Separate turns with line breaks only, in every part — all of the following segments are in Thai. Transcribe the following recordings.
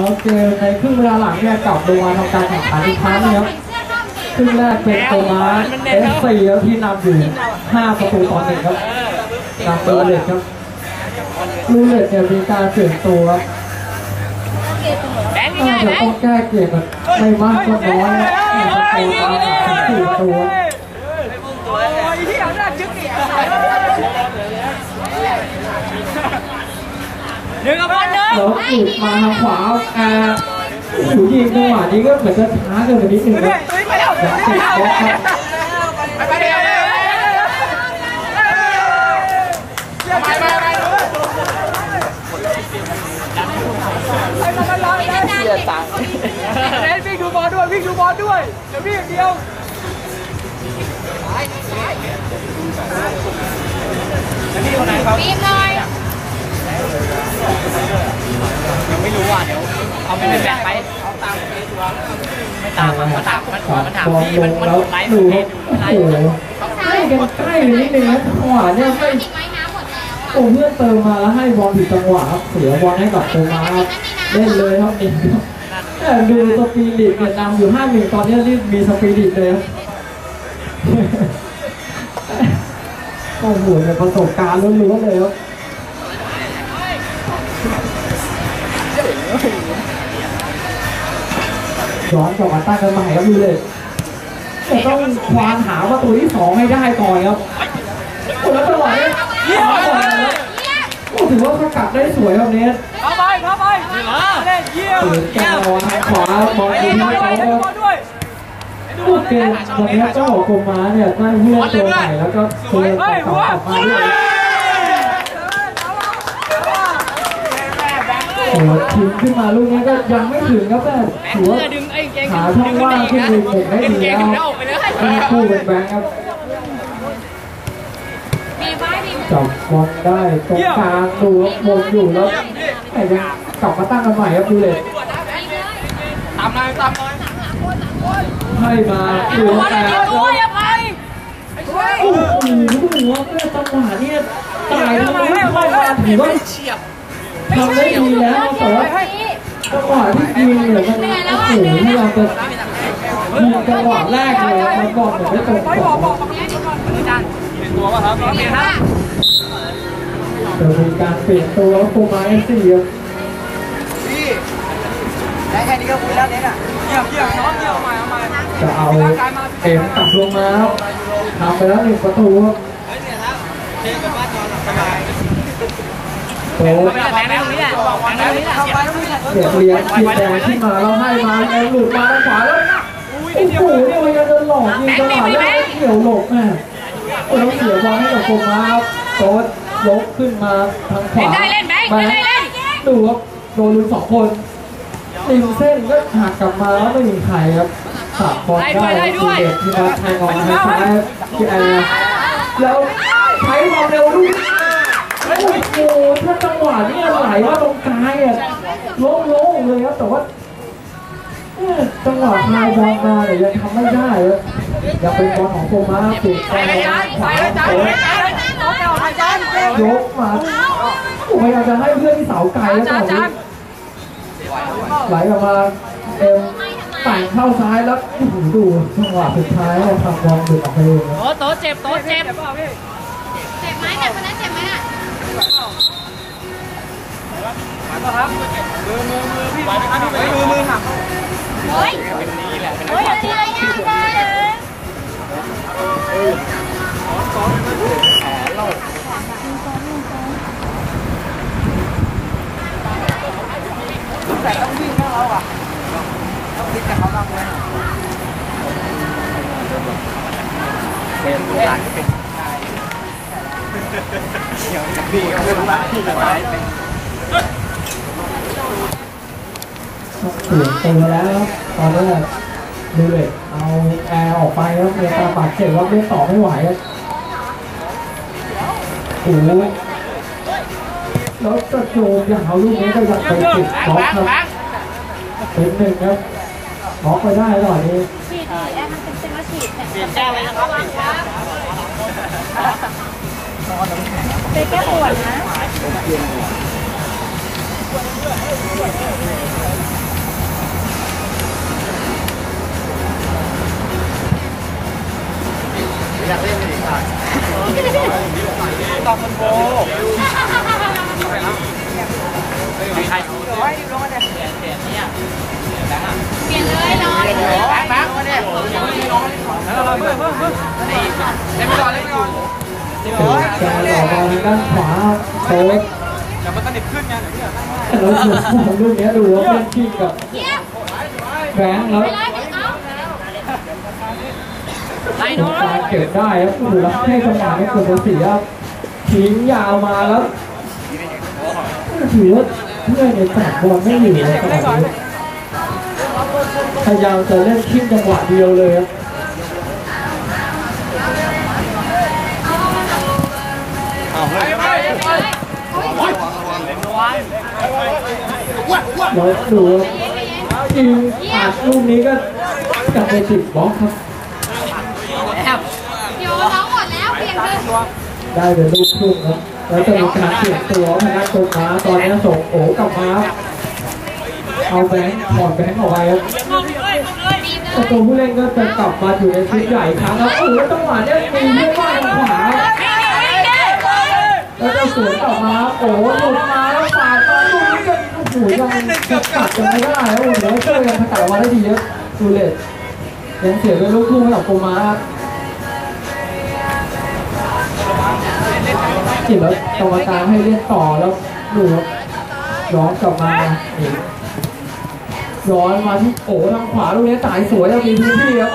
แล้วเกมในครึ่งเวลาหลังเนี่ยกลับลงมาทำการแข่งขันอีกครั้งนะครับครึ่งแรกเป็นโตมาเอฟซีแล้วที่นำอยู่5ประตูต่อหนึ่งครับนำลูเลตครับลูเลตเนี่ยมีการเปลี่ยนตัวครับ
แบงค์
น่า
ง่ายๆ
จะ
แบง
ต้อง
ค์
แก้เกมแบบไม่มากก็น้อยนะน่าจะโตตามถึงสี่ประตู
โอ้ยที่เอาหน้าจึ๊กเนี่ย หนึ่งกับบอลหนึ่ง
แล้วอุดมาทางขวาแอร์หูยิงจังหวะนี้ก็เหมือนจะช้าเกินไปนิดนึงครับ
ไปแล้ว
ยังติดบล็อกครับ
ไปเดี๋ยวไปไปไปเสียตังค์เล่นวิ่งดูบอลด้วยวิ่งดูบอลด้วยเดี๋ยววิ่งอย่างเดียวนี่คนไหนครับ
บีบหน่อย
ยังไม่รู้อะเดี๋ยวเอาไม่เป็นแบกไปเอาตามเฟซดูไม่ตามมันมันถามมันมันถาม
บอล
พี่มันมันกดไลค์
ดู
ไล
โอ้โหใกล้กันใกล้เลยนิดนึงนะจังหวะเนี่ยไม่
ติดไม้น้ำหมดแล้วอะ
โอ้เพื่อนเติมมาแล้วให้บอลผิดจังหวะครับเสียบอลให้กับโตมาครับเล่นเลยครับนี่ครับแต่ดูสปีริตเนี่ยนำอยู่ห้าหนึ่งตอนนี้รีบมีสปีริตเลยครับโอ้โหเนี่ยประสบการณ์ล้วนๆเลยครับ ย้อนกลับมาตั้งกันใหม่ครับดูเลยแต่ต้องควานหาประตูที่สองให้ได้ก่อนครับโอ้แล้วจังหวะนี้เยี่ยมก่อนนะครับโอ้ถือว่าเขากลับได้สวยครับเนส
เข้าไปเข้าไปเล่นเยี่ยม
ถือแกวางขวาบอล
ไอ้
อยู่
บอ
ที่
ลด้วย
เขา
ไอ้บอลด้วย
ลูกเกมวันนี้เจ้าของกรมม้าเนี่ยได้เพื่อนตัวใหม่แล้วก็เตือนต่อๆกลับมาด้วย โอ้โหทิ้งขึ้นมาลูกนี้ก็ยังไม่ถึงครับแต่ถือว่า
ดึงไอ้เกง
หาช่องว่างขึ้นดึงหมดได้ดี
เกง
แล้ว
ดึงได้ออกไปเลย
เป็นคู่เป็นแบงค์ครับ
บีบไว้บีบ
จับบอลได้ตรงกลางดูครับบนอยู่แล้วแต่ยังกลับมาตั้งกันใหม่ครับดูเลย
ตามหน่อยตามหน่อย
ให้มาดูแต่
โอ้ยไป
โอ้โหดูว่าเพื่อนจังหวะเนี่ยตายทำไมไม่เข้ามาถือว่า
เฉียบ
ทำได้ดีแล้วแต่ว่าจังหวะที่ยิงเนี่ยมันโอ้โหยายามจะยิงจังหวะแรกเลยมันบอลเหมือนไม่ตรง
ไป
ป
บอกบอก
ก
บอกอาจารย์เป็นตัวป่ะครับโอเคครับ
จะมีการเปลี่ยนตัวโฟมาเอซีครับ
ได้แค่นี้ก็คุยแล้วเนี่ยเยี่ยมเยี่ยมน้องเยี่ยมมาเอามา
จะเอาเอ็มกลับลงมาครับทำไปแล้วหนึ่งประตูครับ
เดินกับบ้านนอนหลับสบายแบงค์ตรงนี้แหละแบงค์ตรงนี้แหละเข้าไปตรงนี้แห
เสียบเลี้ยงขีดแดงขึ้นมาแล้วให้มาเอ็มหลุดมาทางขวาแล้วโอ้โหเนี่ยมันจะหลอกยิงจังหวะแรกเกี่ยวหลบแม่โอ้แล้วเสียบอลให้กับโฟมาโต๊ดยกขึ้นมาทางขวา
ได้เล่นแบงค์ได้เล่น
ดูครับโดนลุงสองคนติมเส้นก็หักกลับมาแล้วไม่มีใครครับสับบอลได้ทีเด็ดที่มาแทงออกมาท้ายที่แอร์แล้วใช้ความเร็วลูก โอ้โหถ้าจังหวะนี้ไหลว่าตรงกลางอะโล่งๆเลยครับแต่ว่าจังหวะพายบอลมาเนี่ยยังทำไม่ได้ครับยังเป็นบอลของโฟมาปิดบอลทางขวาโต๊ะยกมาพยายามจะให้เพื่อนที่เสาไกลแล้วตอนนี้ไหลออกมาเอ็มต่างเข้าซ้ายแล้วดูจังหวะสุดท้ายเราทำบอลหลุดออกไปเอง
โต๊ะโต๊ะเจ็บโต๊ะเจ็บ
เจ็บไหมแต่คนนั้นเจ็บไหมอะ
มือมือมือพี่มือมือหัก
เฮ้ยเฮ้ยอะไรอะ
แต่ต้องวิ่งให้เราอะต้องวิ่งกับเขาบ้างเลยเป็นหลานเป็นชายเดี๋ยวพี่ก็เป็นบ้านที่จะไปเป็น
เปลี่ยนตัวแล้วตอนแรกดูเลยเอาแอร์ออกไปแล้วเมียตาบาดเจ็บว่าเล่ต่อไม่ไหวครับโอ้โหแล้วจะโจมอย่างเอาลูกนี้ก็ยังไปติดบล็อกครับเป็นหนึ่งครับบล็อกไปได้หน่อยนี้
ฉีดแอร์มันเป็นเซมาฉีดเนี่ย
เปลี่ยนแจ้งเลยนะครับ
ไปแก้ปวดนะ
Để mình đòi lên mình đòi Để mình đòi lên mình đòi Để mình đòi lên mình đòi เสียเสียเนี่ยแบงค์อะ
เปลี่ยนเลยรอเลย
แบงค์แบงค์มาเนี่ยแล้วเราเพิ่มเพิ่มเพิ่มเล่นไปก่อนเล่นไปก่อน
เสียแกนออกมาทางด้านขวาโต๊ด
เดี๋ยวมันสนิทขึ้นไงเดี๋ยว
แล้วส่วนของลูกนี้ดูว่าเป็นชิงกับ
เยี่ยม
แบงค์แล้ว
ไปเลยเอา
ไล่
ผ
น้อ
ลการเก็บได้ครับดูแล้วให้จังหวะนี้เกือบเสียครับทิ้งยาวมาแล้วถือว่าเพื่อนในแตกบอลไม่อยู่ในจังหวะนี้พยายามจะเล่นขึ้นจังหวะเดียวเลยครับ
ไปไปไป
แล้วดูยิงอัดลูกนี้ก็กลับไปติดบล็อกครับ
แอบ
เดี๋ยวน้องหมดแล้วเปลี่ยนเลย
ได้เป็นลูกทุ่งครับ แล้วจะมีการเปลี่ยนตัวพนักตรงม้าตอนนี้ส่งโอ๋กลับมาเอาแบงค์ถอดแบงค์ออกไปครับตัวผู้เล่นก็จะกลับมาอยู่ในชุดใหญ่ครั้งแล้วโอ้โหจังหวะนี้ยมีเรื่องว่าทางขวา แล้วจะสวนกลับมาโอ้โหหลุดมาแล้วปาดมาลูกนี้ก็โอ้โหยังจะตัดกันไม่ได้แล้วโอ้โหช่วยกันสกัดมาได้ดีครับดูเลยยังเสียด้วยลูกทุ่งให้กับโกมาครับจิตแล้วกรรมการให้เล่นต่อแล้วดูครับย้อนกลับมาย้อนมาที่โอ้ทางขวาลูกนี้จ่ายสวยแล้วมีพื้นที่ครับ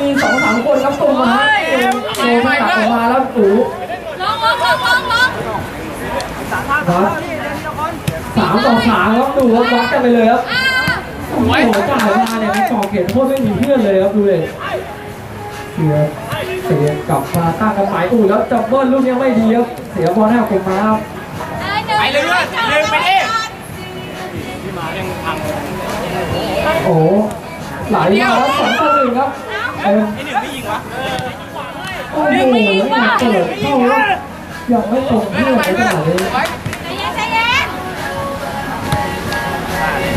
มีสองสามคนครับตรงมาโดนสกัดออกมาแล้วโอ้
ลองลองลองลองลอง
ครับสามต่อสามครับดูครับวัดกันไปเลยครับโอ้โหจ่ายมาเนี่ยมีกอเขตโทษไม่มีเพื่อนเลยครับดูเลยเสียเสียกลับมาตั้งกันใหม่อู้แล้วจับเบิ้ลลูกนี้ไม่ดีครับเสียบอลให้กับคนมาครับ
ไปเรื่อยเรื่อยไปดิ
โอ้โหไหลมาแล้วสองต่อหนึ่งครับ
ไอ้หนึ่งไม่ยิงวะ
โอ้โหยังเปิดเข้าแล้วยังไม่ตรงเพื่อนในขนาดนี้
ใจเย็นใจเย็น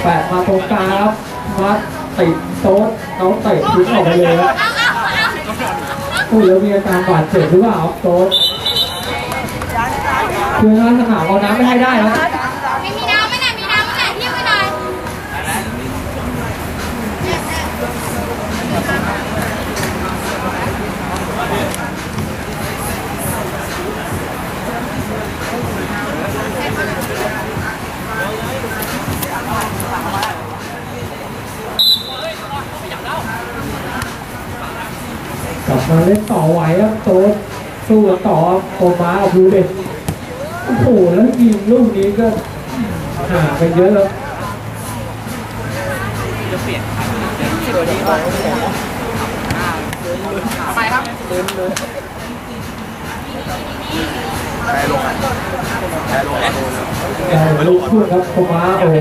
แปะมาตรงกลางครับมัดติดโต๊ะเอาเตะทิ้งออกไปเลยครับ
เอาเอาเอา
อุ้ยแล้วมีอาการบาดเจ็บหรือเปล่าครับโต๊ะคือทางสนามเอาน้ำไม่ให้ได้ครั กลับมาเล่นต่อไหวครับโต๊ะสู้กันต่อโอมากับดูเด็กโอ้โหแล้วยิงลูกนี้ก็ห่างไปเยอะแล้ว
จะเปลี่ยนสวัสดีครับทำไมครับ
แต่ลูกพูดครับโอมาโอ้โห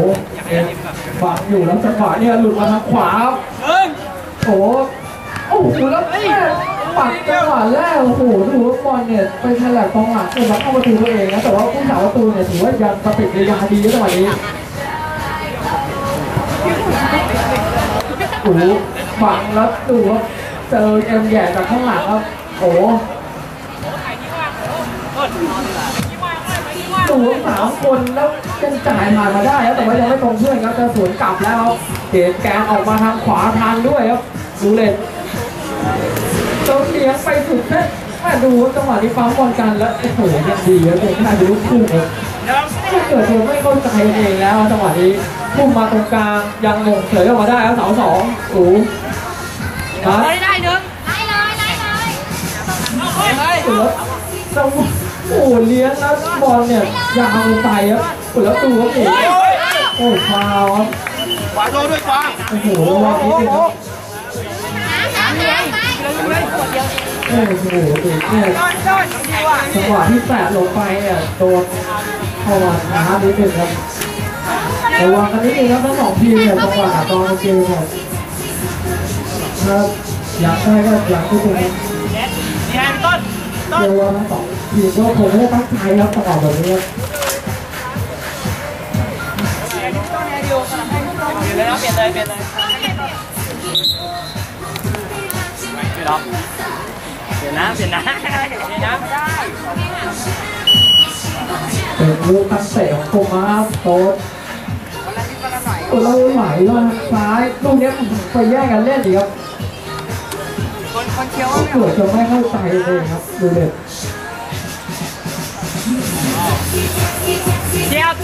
ฝังอยู่แล้วจังหวะเนี่ยหลุดมาทางขวาครับ
เฮ้ย
โอ้ โอ้โหแล้วแม่ปัดจังหวะแรกโอ้โหดูว่าบอลเนี่ยไปฉลับกองหลังเกิดมาเข้าประตูตัวเองนะแต่ว่าผู้สาวประตูเนี่ยถือว่ายังปฏิกิริยาดีจังหวะนี้โอ้โหฝังแล้วดูว่าเจอเอ็มแย่จากข้างหลังครับโอ้โหดูว่าสามคนแล้วยังจ่ายผ่านมาได้ครับแต่ว่ายังไม่ตรงเพื่อนครับจะสวนกลับแล้วเกตแกนออกมาทางขวาทางด้วยครับดูเลย จนเลี้ยงไปสุดเส้นแม่ดูจังหวะนี้ปั๊มบอลกันแล้วโอ้โหยังดีครับเด็กน่าจะลุกพุ่งครับถ้าเกิดเธอไม่เข้าใจเองแล้วจังหวะนี้พุ่งมาตรงกลางยังงงเฉยออกมาได้ครับเสาสองโอ้ฮะ
ได้ได้หนึ่ง
ได้เลยได้เลย
เฮ้
เลือจังหวะโอ้เลี้ยงแล้วบอลเนี่ยยาวไปครับโอ้แล้วดูครับโอ้โหโอ้ฟาว
ขวาโดนด้วยขวา
โอ้โห โอ้โหเด็กเนี่ย
โดนโดนดีว่ะ
จังหวะที่แปะลงไปเนี่ยโดนเข้ามาช้านิดนึงครับระวังกันนิดนึงครับทั้งสองทีมเนี่ยจังหวะตอนเกมเนี่ยครับอยากได้ก็อยากทุกคน
นี่ไงต้นต้
เดี๋ยวว่าทั้งสองทีมก็คงไม่ตั้งใจครับจังหวะแบบนี้
เปลี่ยนเลยนะเปลี่ยนเลยเปลี่ยนเลย ไม่ล็อกเปลี่ยนนะเปลี่ยนนะเปลี่ยนนะไม่ได้
เป็นลูกตั้งเตะของโกมาครับโต๊ดโอ้แล้วไหลมาทางซ้ายลูกเนี้ยไปแย่งกันเล่นดีครับ
คนคนเคี้ยว
เกือบจะไม่เข้าใจเลยครับดูเด็ด
เจี๊ยบ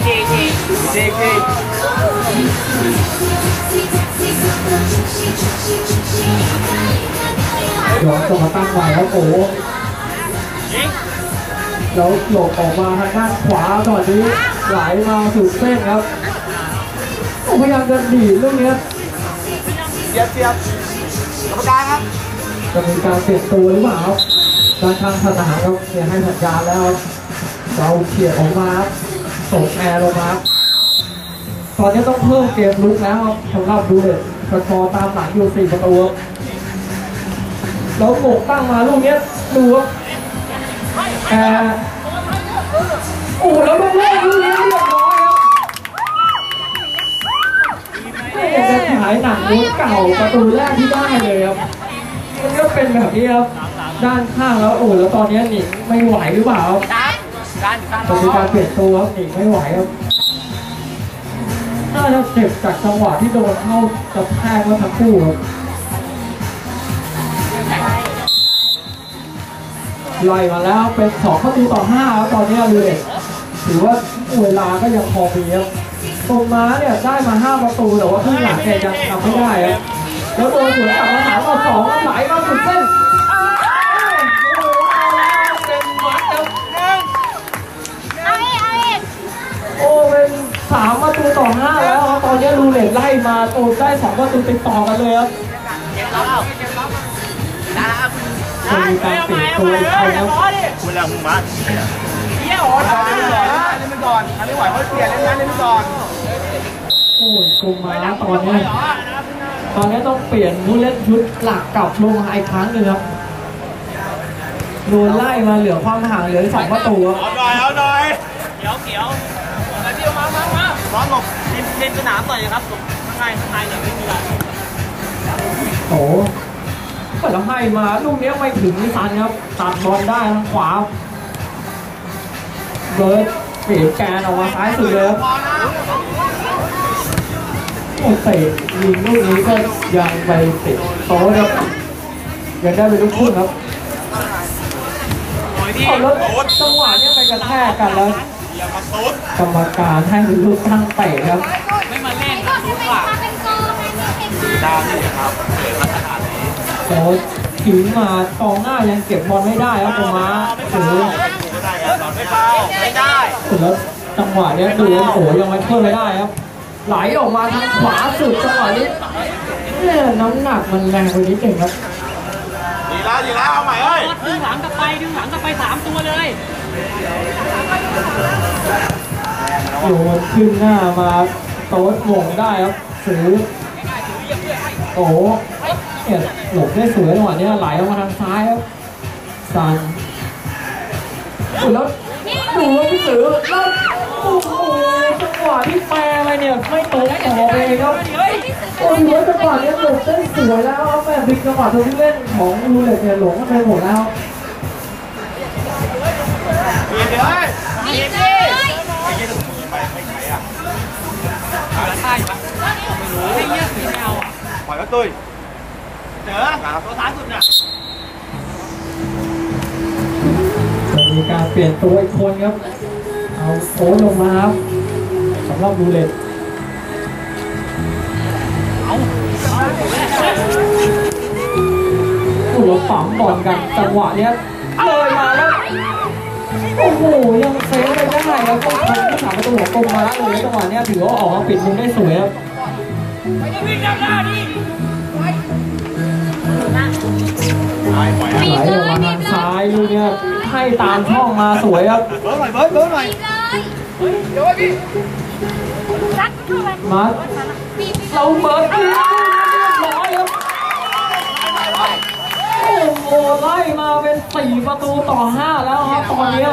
เจ๊เจ๊เจ๊เจ๊
ย้อนกลับมาตั้งไว้ครับโอ้แล้วหลบออกมาทางด้านขวาตอนนี้ไหลมาสุดเส้นครับโอ้พยายามจะดีดลูกเนี้
เจี๊ยบเจี๊ยบกรรมการครับ
จะมีการเปลี่ยนตัวหรือเปล่าครับด้านข้างสนามครับเนี่ยให้สัญญาณแล้วเราเขี่ยออกมาครับ ส่งแอร์ลงมาครับตอนนี้ต้องเพิ่มเกมลุกแล้วครับสำหรับดูเด็ดสกอร์ตามหลังอยู่สี่ประตูแล้วโกกตั้งมาลูกนี้ดูครับแอร์โอ้แล้วลูกแรกลูกนี้เรียบร้อยครับไม่อยากจะฉายหนังมูดเก่าประตูแรกที่ได้เลยครับมันก็เป็นแบบนี้ครับด้านข้างแล้วโอ้แล้วตอนนี้หนิไม่ไหวหรือเปล่าครับ
การการการ
จะมีการเปลี่ยนตัวครับหนิงไม่ไหวครับน่าจะเจ็บจากจังหวะที่โดนเข้ากระแทกเมื่อสักครู่ครับไล่มาแล้วเป็นสองประตูต่อห้าครับตอนนี้เลยถือว่าเวลาก็ยังพอมีครับตรงม้าเนี่ยได้มาห้าประตูแต่ว่าครึ่งหลังเนี่ยยังทำไม่ได้ครับแล้วโดนสวนกลับมาสา มาโอ้ได้สองประตูติดต่อกันเลยครับ
เจ็บแล้วเจ็บแล้วได้
จะมีการเปลี่ยนตัวอีกครั้งครับ
คุณแล้วมึงมาเยี่ยวอ่อนเล่นก่อนเล่นไปก่อนอันนี้ไหวเขาเปลี่ยนเล่นนั้นเล่นไปก่อน
โอ้ยกลุ่มมาตอนนี้ตอนนี้ต้องเปลี่ยนผู้เล่นชุดหลักกลับลงมาอีกครั้งหนึ่งครับโดนไล่มาเหลือความห่างเหลือสองประตู
เอาหน่อยเอาหน่อยเขียวเขียวมาเที่ยวมามามาร้อนหลบริมริมสนามหน่อยครับ ข้างในข้างในไม่มีอะไร
โอ้โหเปิดล้วให้มาลูกนี้ไม่ถึงนิสันครับตัดบอลได้ทางขวาเบิร์ดเปลี่ยนแกนออกมาซ้ายสุดเลยครับโอ้เตะยิงลูกนี้ก็ยังไปติดโต๊ะครับยังได้เป็นลูกคู่ครับเอาแล้วจังหวะนี้ไปกระแทกกันแล้วกรรมการให้ลูกตั้งเตะครับ
ไม่มาเล่น
ก็จะเป็นมาเป็นกองเป็นเด็กมา
ดาวนี่ครับเกิดมาขนาดนี้
โต๊ะทิ้งมากองหน้ายังเก็บบอลไม่ได้ครับตรงมาถือ
ไม่ได้ครับไม่เป้าไม่ได้
แล้วจังหวะเนี้ยดูโอ้โหยังมาช่วยไม่ได้ครับ ไหลออกมาทางขวาสุดจังหวะนี้เนี่ยน้ำหนักมันแรงไปนิดหนึ่งครับ
ดีแล้วดีแล้วเอาใหม่เอ้ยดึงหลังกลับไปดึงหลังกลับไปสามตัวเลย
โยนขึ้นหน้ามา โต๊ดหม่งได้ครับซื้อโอ้เนี่ยหลบได้สวยจังหวะเนี้ยไหลออกมาทางซ้ายครับซันโอ้ยแล้วดูว่าพี่สือแล้วโอ้โหจังหวะที่แปรไปเนี่ยไม่ตรงขอบเองครับโอ้ยว่าจังหวะเนี้ยหลบได้สวยแล้วแม่บิ๊กจังหวะตัวที่เล่นของลูเล็ตเนี่ยหลงกันไปหมดแล้ว
ดีเดี๋ยว ตุ้ยเจอตัวซ้ายสุดเนี่ย
จะมีการเปลี่ยนตัวอีกคนครับ เอาโค้ชลงมาครับสำหรับดูเล็ตโอ้โหปั๊มบอลกันจังหวะเนี้ยเลยมาแล้ว โอ้โห ยังเซฟไปได้ครับต้องทำที่สามประตูของกรมมาเลยจังหวะเนี้ยถือว่าออกมาปิดมุมได้สวยครับ ไหลออกมาทางซ้ายลูกเนี้ยให้ตามช่องมาสวยครับ
เบิร์ดหน่อยเบิร์ดเบิร์ดหน่อย
ดีเลยรักเข้าไป
มาเราเบิร์ดเรียบร้อยครับโอ้โหไล่มาเป็นสี่ประตูต่อห้าแล้วครับตอนเนี้ย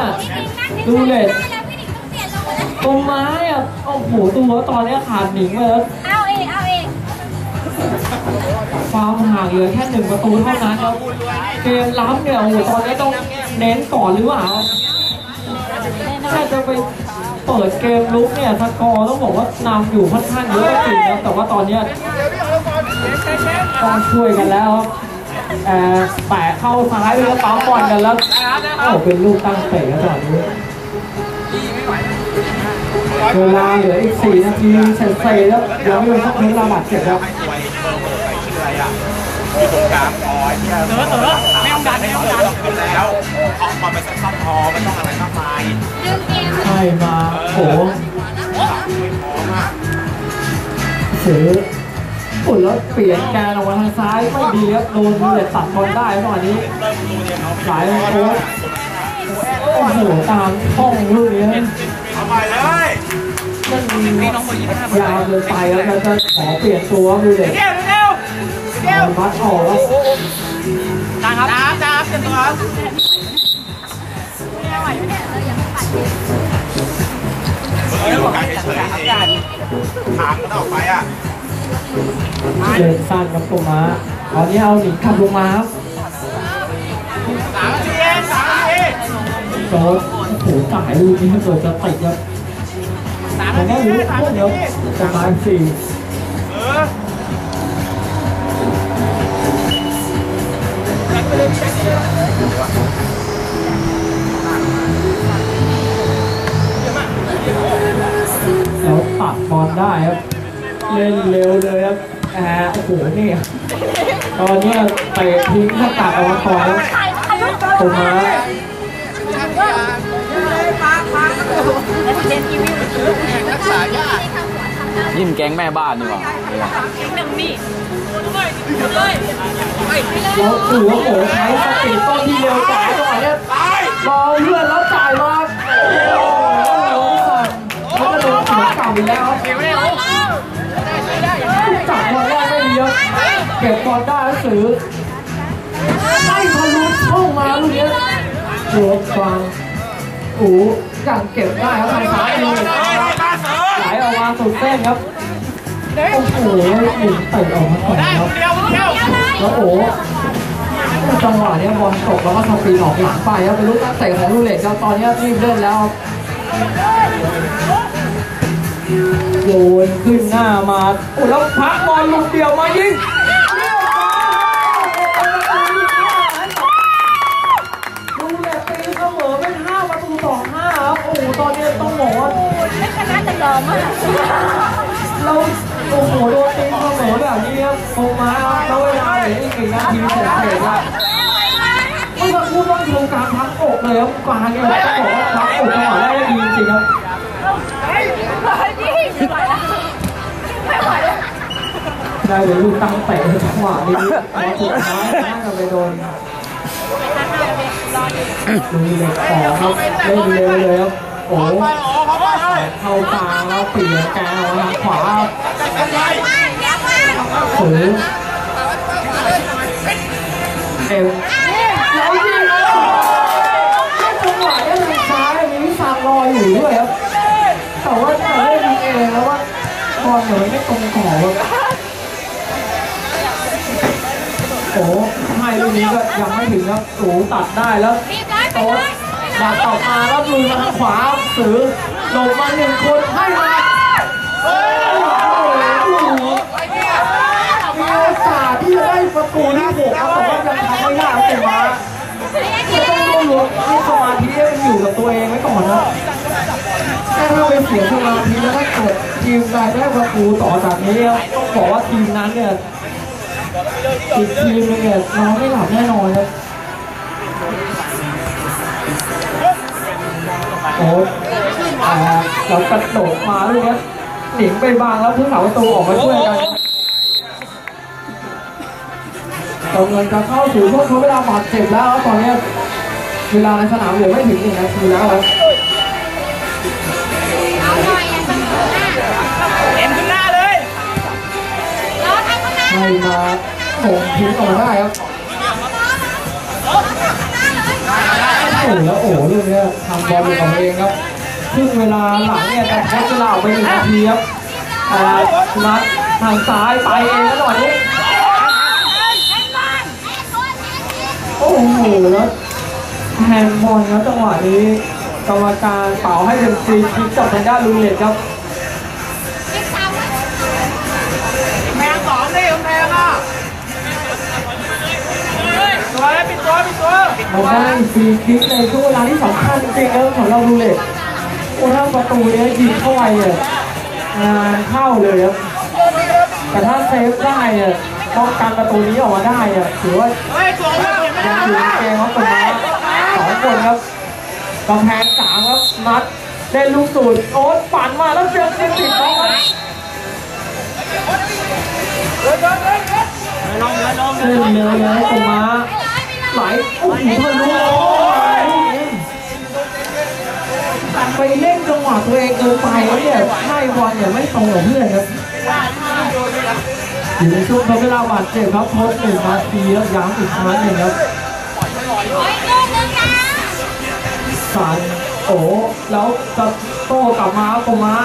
ดูเลย
ได้แล้วพี่หนิงต้นลงมาแล้ว
ตรงไม้อะโอ้โหตัวตอนเนี้ยขาดหนิงไปแล้ว
เอา
ความห่างเหลือแค่หนึ่งประตูเท่านั้นครับเกมล้ำเนี่ยโอ้โหตอนนี้ต้องเน้นก่อนหรือเปล่าถ้าจะไปเปิดเกมลุกเนี่ยสกอร์ต้องบอกว่านำอยู่ค่อนข้างเยอะก็จริงนะแต่ว่าตอนเนี้ยต้องช่วยกันแล้วครับแอบแปะเข้าซ้ายแล้วปั๊มบอลกันแล้วโอ้โหเป็นลูกตั้งเตะแล้วตอนนี้เวลาเหลืออีก4นาทีเสร็จๆแล้วเดี๋ยวไม่ต้องเวลาบาดเจ็บครับ
ที่ตรงกลางพอไอ้เนี่ย
เต๋อเต๋อไม่ต้องดันไม่ต้องดัน
ขึ้นแล้วออกมาเป็นซ่อมพอไม่ต้องอะไรมากมาย
ดึงเกม
ใช่มาโอ้โหซื้ออุ่นแล้วเปลี่ยนแกนออกมาทางซ้ายไม่ดีครับโดนดูเลยตัดบอลได้ตอนนี้สายโค้ชโอ้โหตามช่องลูกนี้นั่น
เอาไปเลย
ยาวเกินไปแล้วก็จะขอเปลี่ยนตัวดูเลย
เร็วเร็ว
เอาบัตออกแล้ว
ดันครับดันดันเป็นตัวครับ
เอออยู่กลางเฉยๆเองทางมันออกไปอะ
เดินสั้นกับตัวม้าตอนนี้เอาหนิงขับลงมาครับ
สามนาทีเองสามนาที
โดนโอ้โหสายลูกนี้ถ้าเกิดจะติดครับ
สาม
ผ
นามที
ว่ารู้
สาม
พวก
นา
เดี๋ยว
ที
ประมาณสี่ แล้วตัดบอลได้ครับ เล่นเร็วเลยครับแหมโอ้โหนี่ตอนเนี้ยเตะทิ้งถ้าตัดออกมาก่อนแล้วตัวม้า
ยิ่มแก๊งแม่บ้านดีกว่า
แล้วถือ ว่าโอ้โหใช้สปีดต้นที่เร็วกว่าจังหวะเนี้ยรอเพื่อนแล้วจ่ายมาโอ้โหเขาจะโดนเสียเก่าอีกแล้วครับจับบอลได้ไม่ดีครับเก็บบอลได้แล้วสือไม่ทะลุช่องมาลูกเนี้ยโดนฟังโอ้โหยังเก็บได้ครับทางซ้ายเลยไหลออกมาสุดเส้นครับโอ้โหหมุนเตะออกมาก่อน
ได้
ค
ค
รั
น
บ
เดียวคนเดียว
แล้วโอ้ จังหวะเนี้ยบอลตกแล้วก็สปีนออกหลังไปครับเป็นลูกนักเตะของลูเล็กครับตอนนี้รีบเล่นแล้วโยนขึ้นหน้ามาโอ้แล้วพักบอลลูกเดียวมายิง อกเลยครับกลาเนี่ยต้องบอกว่าพักอกจังหวะแรกได้ดีจริงครับได้เลยลูกตั้งเตะจังหวะนี้พอสุดท้ายน่าจะไปโดนดูเล็กต่อครับเล่นเร็วเลยครับโอ้
เข้า
กลาแล้วเปลี่ยนกางออกมาทางขวาถือเอวยิงจังหวะนี้ทางซ้ายมีวิสานรออยู่ด้วยครับ แต่ว่าถ้าเล่นเองแล้วว่า บอลเหนือไม่ตรงกรอบครับโอ้ให้ลูกนี้ก็ยังไม่ถึงครับโอ้ตัดได้แล้วโต๊ะดักต่อมาแล้วลุยมาทางขวาสือหลบมาหนึ่งคนให้มาโอ้โหมีโอกาสที่จะได้ประตูที่หกครับแต่ว่ายังทำไม่ได้ครับเป็นมาต้องรวมให้สมาธิให้มันอยู่กับตัวเองไว้ก่อนนะ ถ้าเราไปเสียสมาธิแล้วถ้าเกิดทีมใดได้ประตูต่อจากนี้ต้องบอกว่าทีมนั้นเนี่ยอีกทีมนึงเนี่ยนอนไม่หลับแน่นอนครับโอ้อ่าเรากระโดดมาลูกนี้หนิงไปบางแล้วผู้สาประตูออกมาช่วยกันกำลังจะเข้าสู่ช่วงทดเวลาบาดเจ็บแล้วตอนนี้เวลาในสนามเหลือไม่ถึงหนึ่งนาทีแล้วครับ ให้มาส่งทิ้ออกมาได้ครับโอ้แล้วโอ้ลูกเนี้ยทำบอลของเองครับครึ่งเวลาหลังเนี่ยแต่แคทจะลาไปหนึ่งนาทีครับแต่นัดทางซ้ายไปเองแล้วหน่อยนี้โอ้โหแล้วแฮนด์บอลแล้วจังหวะนี้กรรมการเป่าให้เป็นฟรีพิกกับทางด้านลุงเล็ดครับ เราได้ฟรีคิกในช่วงเวลาที่สำคัญจริงๆแล้วของเราลูเล็ตโอ้ถ้าประตูเนี้ยยิงเข้าไปเนี่ยงานเข้าเลยครับแต่ถ้าเซฟได้เนี่ยป้องกันประตูนี้ออกมาได้เนี่ยถือว่า
เฮ้ยตัวมากยังไม่
ยั
ได้
งอยู่ในเกมครับตรงนี้สองคนครับกำแพงสามครับนัดได้ลูกสูตรโอ๊ตปั่นมาแล้วเสียบเสียบติดเขาครับ
ลงเลยลงเล
เล่
ย
นเลยเลยตรงมาไหล โอ้โหทะลุไปเล่นจังหวะตัวเองเกินไปแล้วเนี่ยให้บอลเนี่ยไม่ตรงกับเพื่อนครับอยู่ในช่วงทดเวลาบาดเจ็บครับทดหนึ่งนาทีแล้วย้ำอีกครั้งหนึ่งครับสันโอ้แล้วจะโต้กลับมาโกมา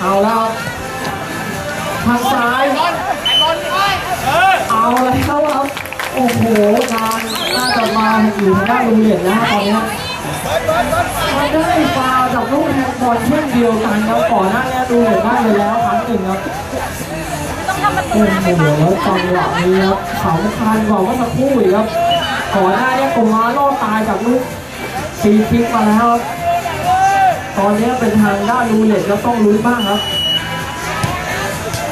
เอาแล้วทางซ้ายเอาแล้วครับ โอ้โหงานน่าจะมาอยู่ทางด้านโรงเรียนนะตอนนี้มันได้ฟาวจากลูกแฮนด์บอลเช่นเดียวกันครับก่อนหน้านี้ดูเห็นได้เลยแล้วครั้งหนึ่งครับโอ้โหแล้วจังหวะนี้ครับสำคัญกว่าเมื่อสักครู่อีกครับก่อนหน้านี้โกมาโลดตายจากลูกฟีพลิกมาแล้วครับตอนนี้เป็นทางด้านรูเล็ตแล้วต้องลุ้นบ้างครับ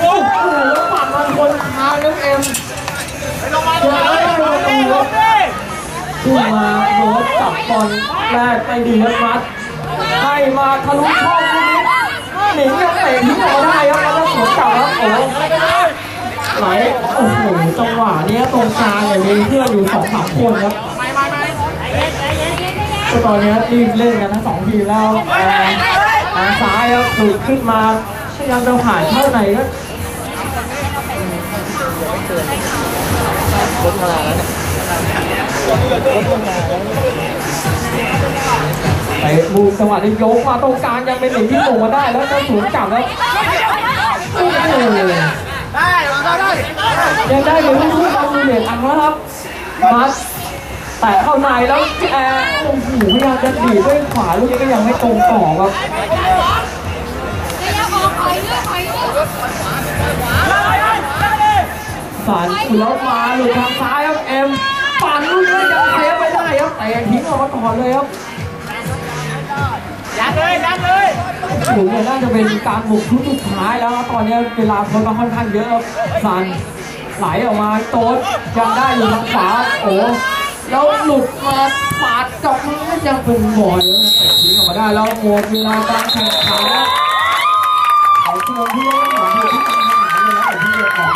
โอ้โหแล้วปัดมันคนทางน้องเอ็ม
ลงมาลงมาลงมาลงมาลงมา
ขึ้นมาโดนจับบอลแรกไปดีครับมัดให้มาทะลุช่องลูกนี้หนิงยังเตะทิ้งออาได้ครับแล้วก็สวนกลับครับโอ้ไหลโอ้โหจังหวะเนี้ยตรงกลางเนี่ยมีเพื่อนอยู่สองสามคนครับก็ตอนนี้รีบเล่นกันทั้งสองทีมแล้วแอร์ทางซ้ายครับหลุดขึ้นมาพยายามจะผ่านเข้าไหนก็ ไปบูมจังหวะนี้ยกมาตรงกลางยังเป็นหนึ่งที่ส่งมาได้แล้วก็สวนกลับแล้วโอ้โห
ได้เราได้
ยังได้อยู่ลูกทุกเอามือเหรียญอันแล้วครับมัดแต่เข้าในแล้วแอร์โอ้โหพยายามจะดีดด้วยขวาลูกนี้ก็ยังไม่ตรงต่อครับ ฝันแล้วมาหลุดทางซ้ายครับเอ็มฝันลูกนี้ยังเซฟไม่ได้ครับแต่ทิ้งออกมาก่อนเลยครับ
ยัดเลยยัดเลย
หลุมเนี่ยน่าจะเป็นการบุกชุดสุดท้ายแล้วครับตอนนี้เวลาคนมาค่อนข้างเยอะครับสันไหลออกมาโต๊ดยังได้อยู่ทางขวาโอ้แล้วหลุดมาปาดกับมือยังเป็นบอลเลยนะแต่ทิ้งออกมาได้แล้วหมดเวลาการแข่งขันแล้วขอเชิญพี่เล่นของทีมที่ทำสนามเลยนะเดี๋ยวพี่เล่นของ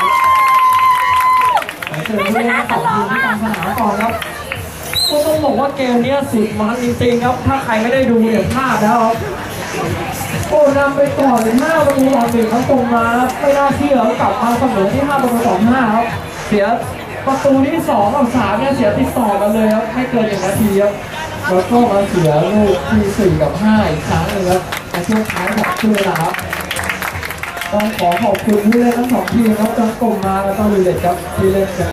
ขอเชิ ญผู้เล่นทั้งสองทีมที่กางสนามก่อนครับก็ต้องบอกว่าเกมนี้สุดมันจริงๆครับ ถ้าใครไม่ได้ดูเนี่ยพลาดแล้วครับโอ้นำไปก่อนเลยห้าประตูต่อหนึ่งครับตรงมาไม่น่าเชื่อกลับมาเสมอที่ห้าประตูต่อห้าครับเสียประตูที่สองกับสามเนี่ยเสียติดต่อกันเลยครับไม่เกินหนึ่งนาทีครับแล้วก็มาเสียลูกที่สี่กับห้าอีกครั้งหนึงครับในช่วงท้ายของครึ่งเวลาครับต้องขอขอบคุณผู้เล่นทั้งสองทีมครับทั้งกลมมาแล้วก็ลูเล็ตครับที่เล่นกัน